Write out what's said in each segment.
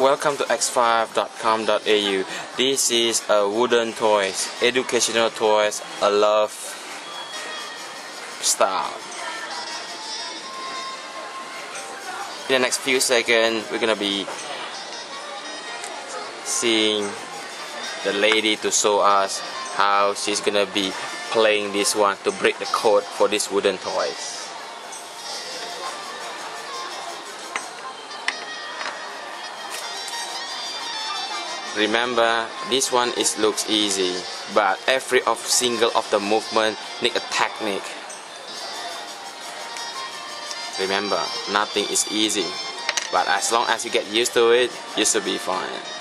Welcome to x5.com.au. This is a wooden toys, educational toys, a love style. In the next few seconds, we're gonna be seeing the lady to show us how she's gonna be playing this one to break the code for this wooden toys. Remember, this one is looks easy, but every of single of the movement need a technique. Remember, nothing is easy, but as long as you get used to it, you should be fine.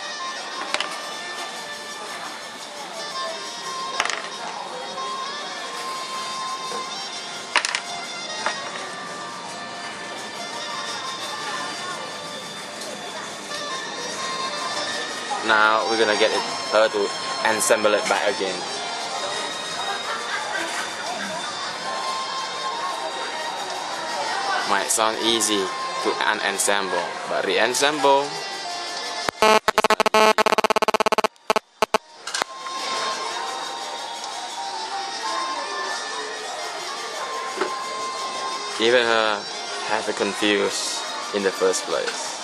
Now we're gonna get it, her to assemble it back again. Might sound easy to unassemble, but reassemble even her have a confused in the first place.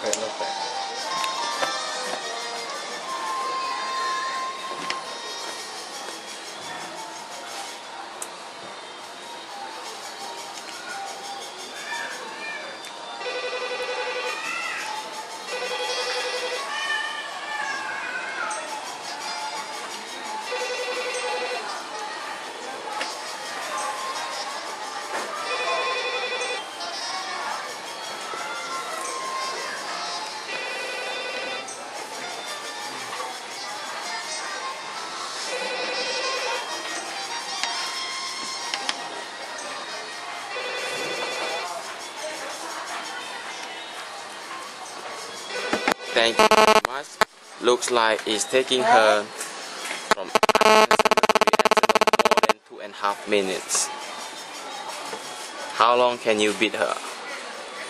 回になったよ Thank you very much. Looks like it's taking her from more than two and a half minutes. How long can you beat her?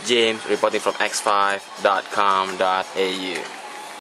James reporting from x5.com.au.